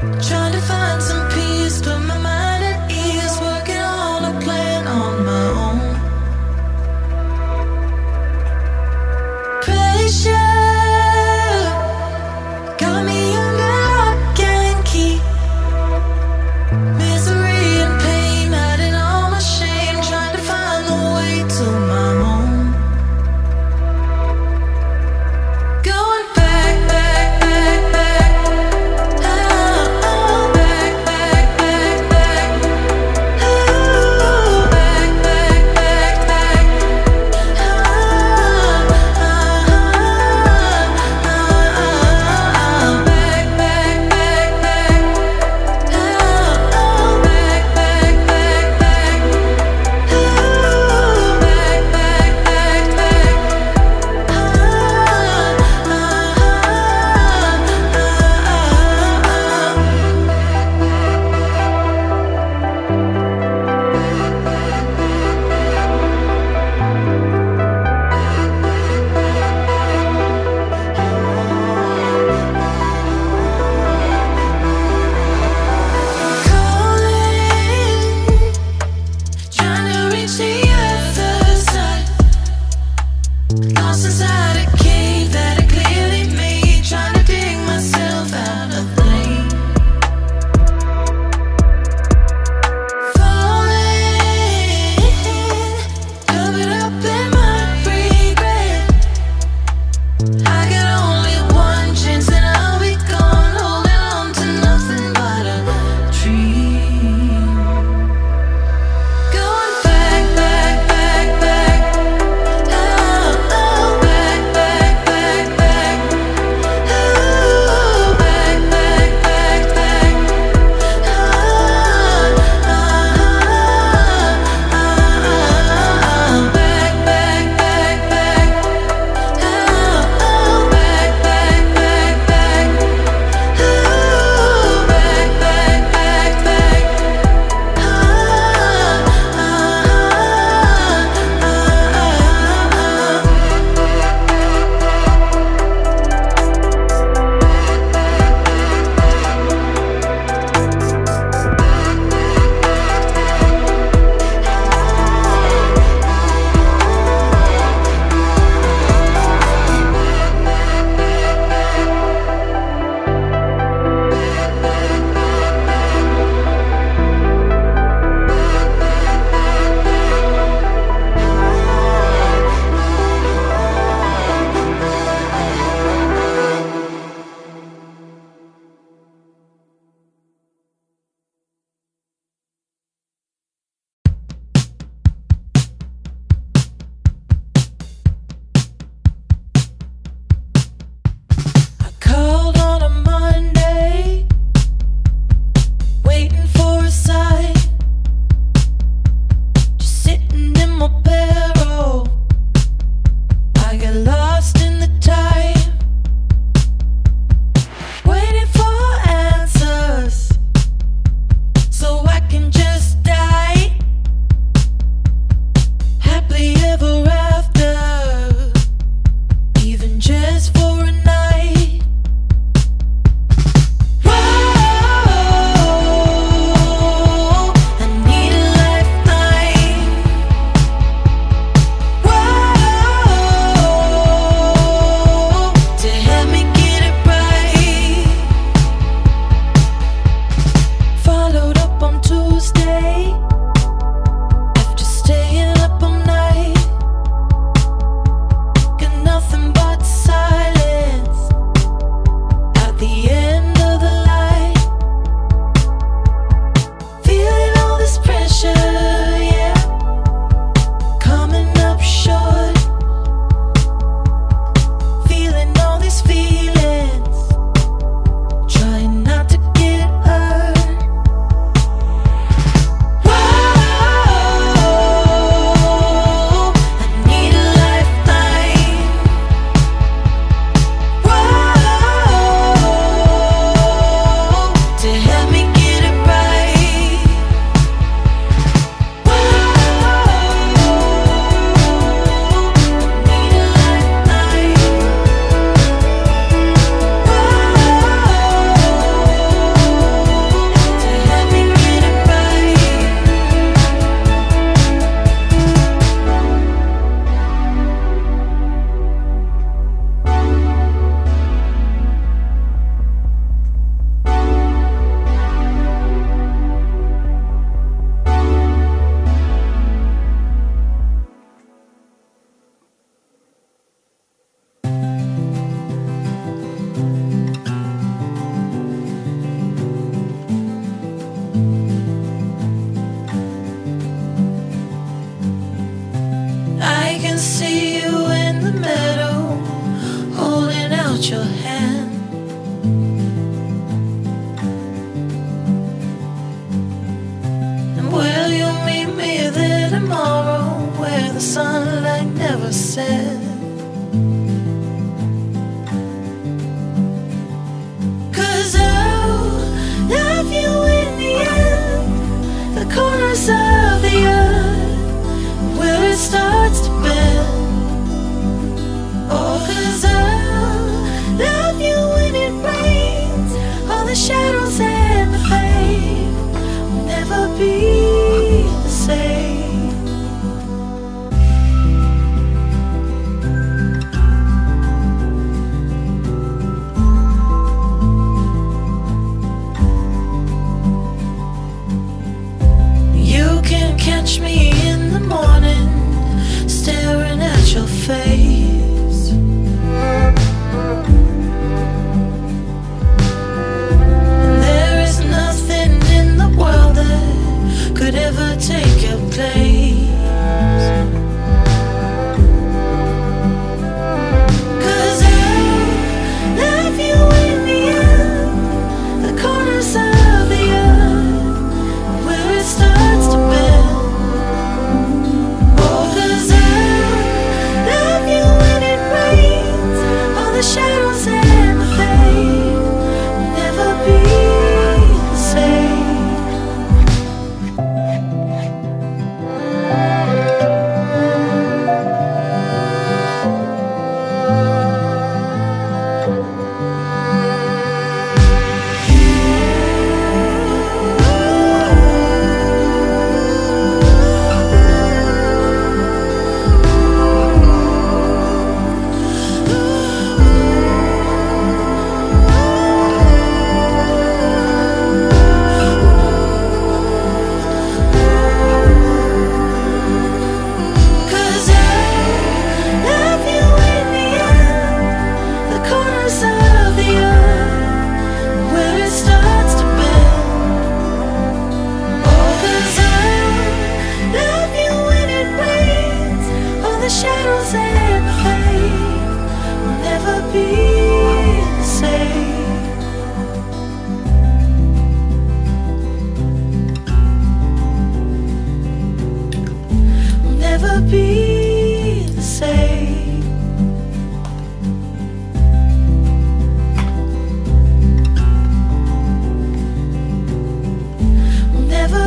Trying to find some peace, put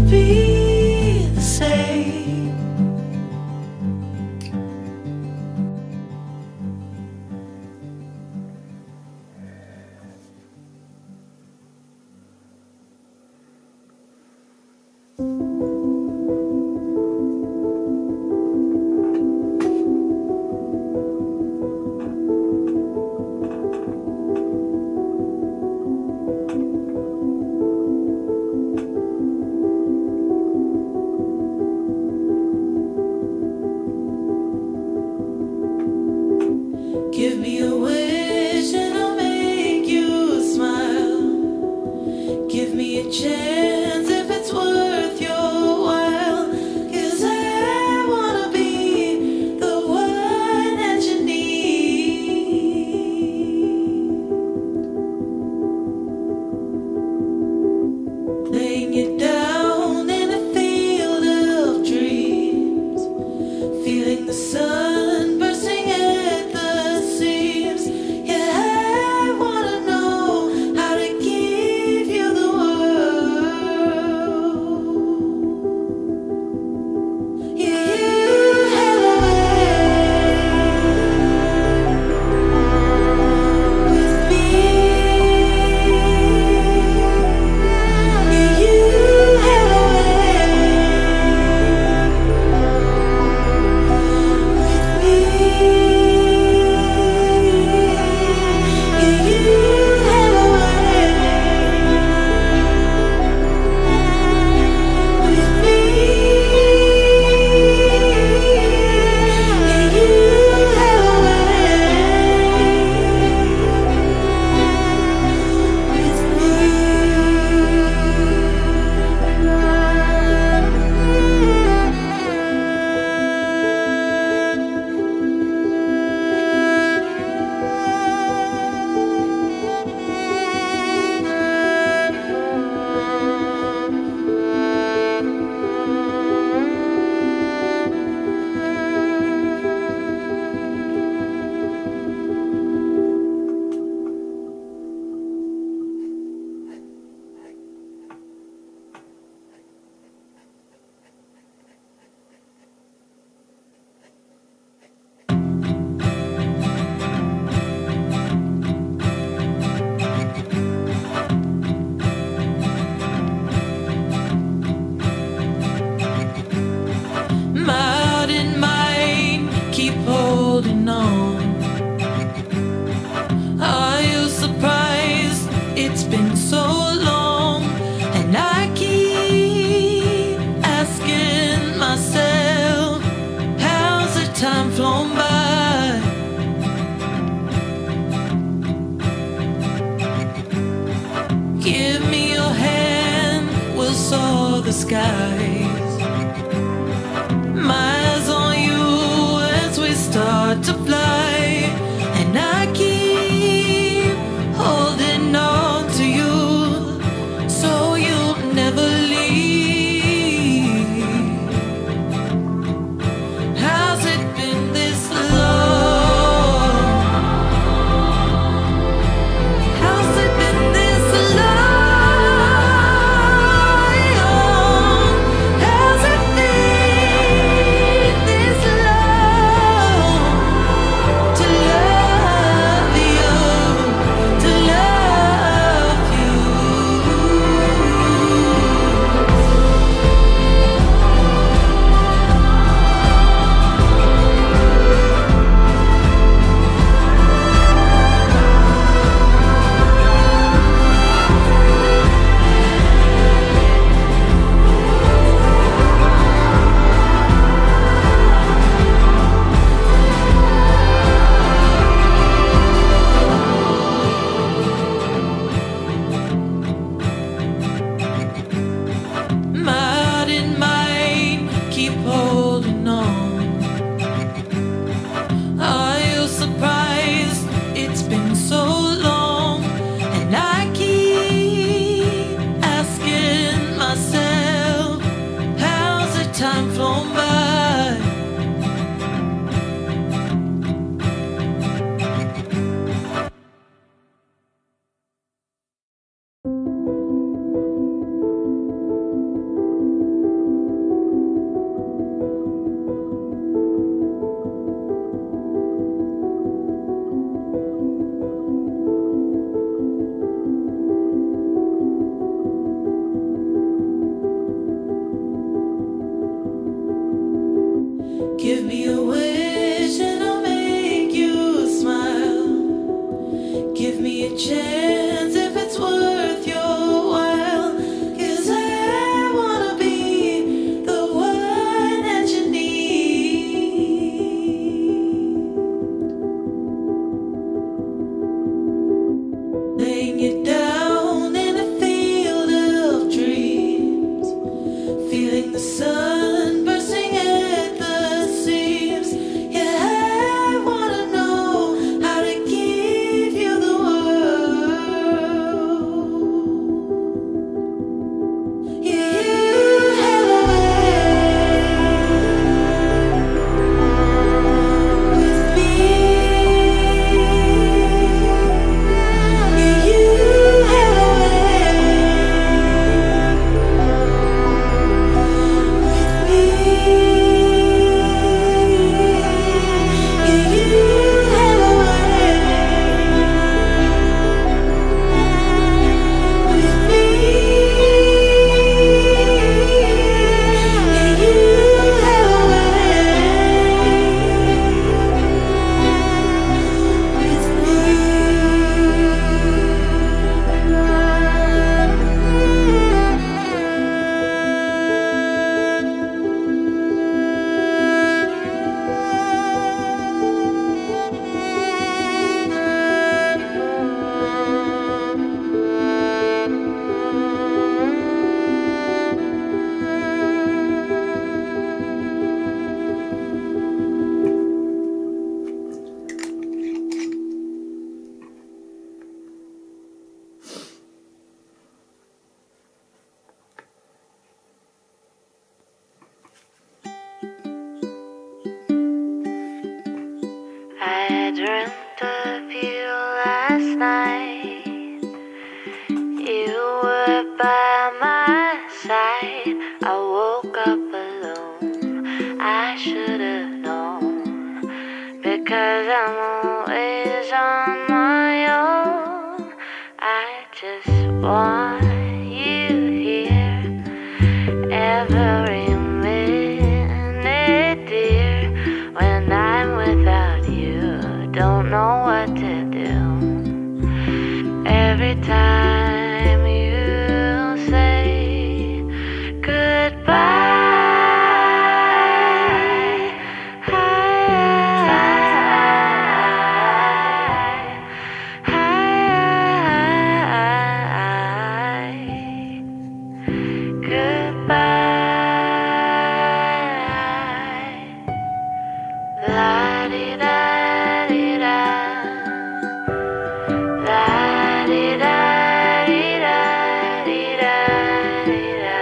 be soar Give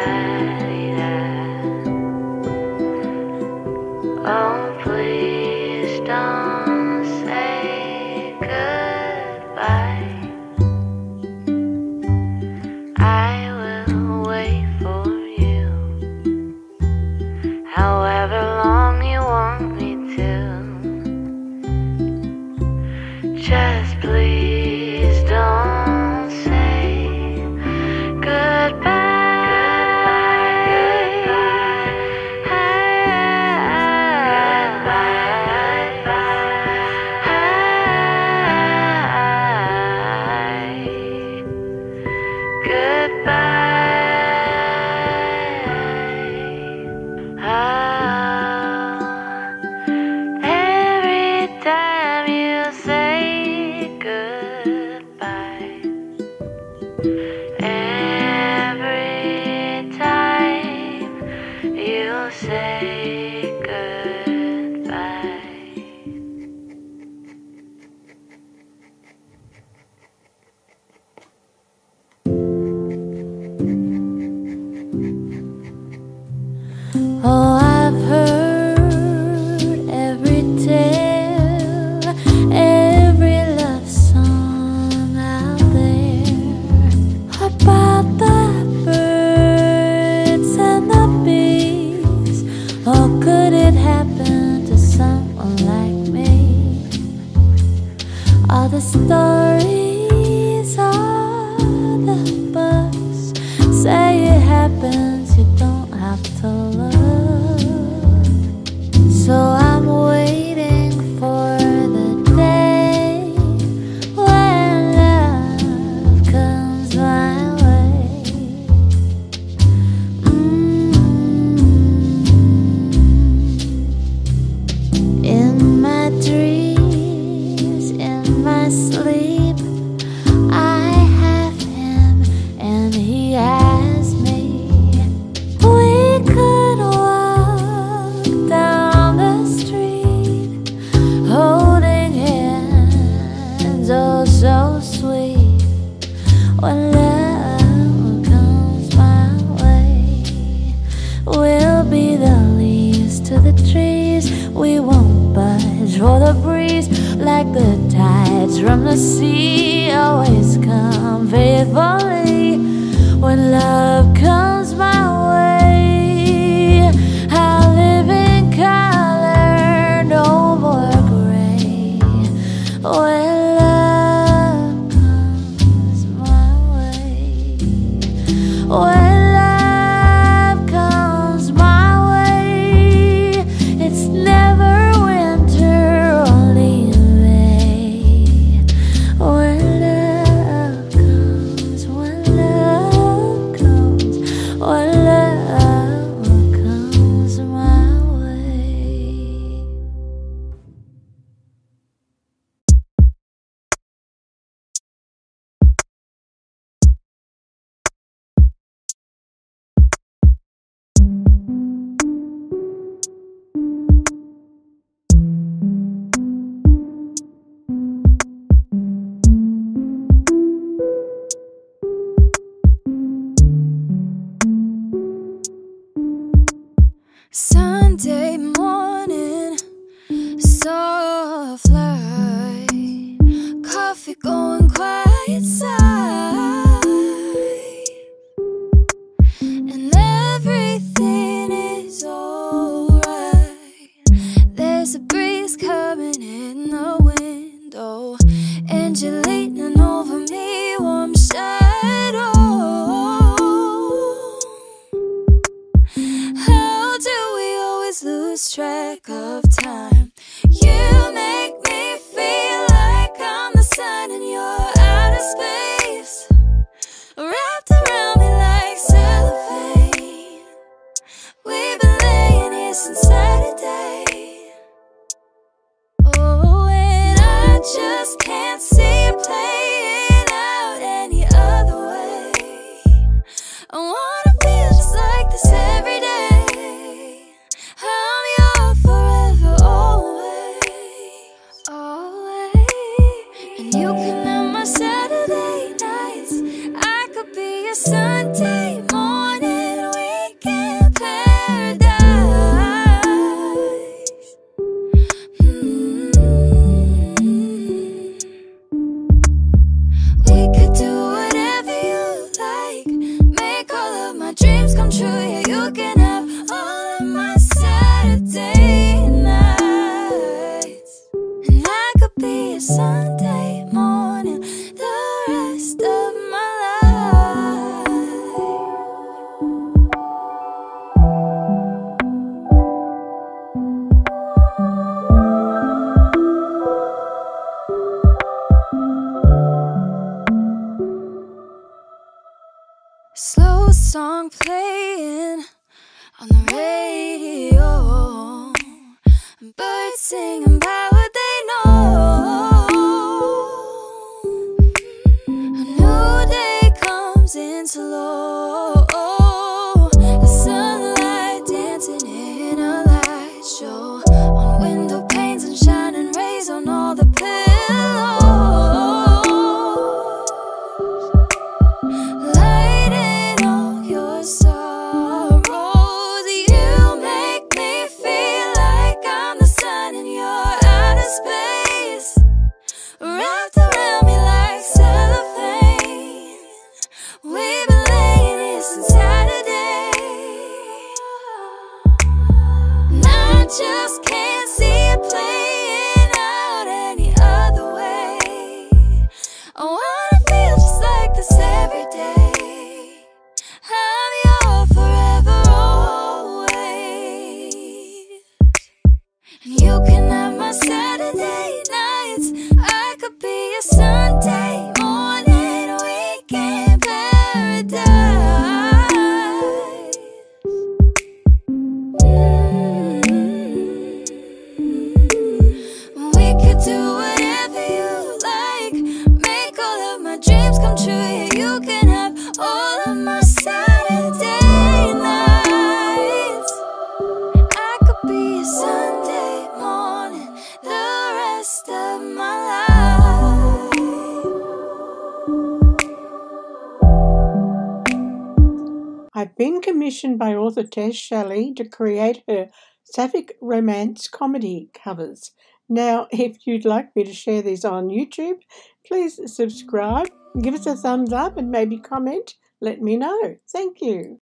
fire. 어 by author Tess Shelley to create her sapphic romance comedy covers. Now, if you'd like me to share these on YouTube, please subscribe, give us a thumbs up, and maybe comment. Let me know. Thank you.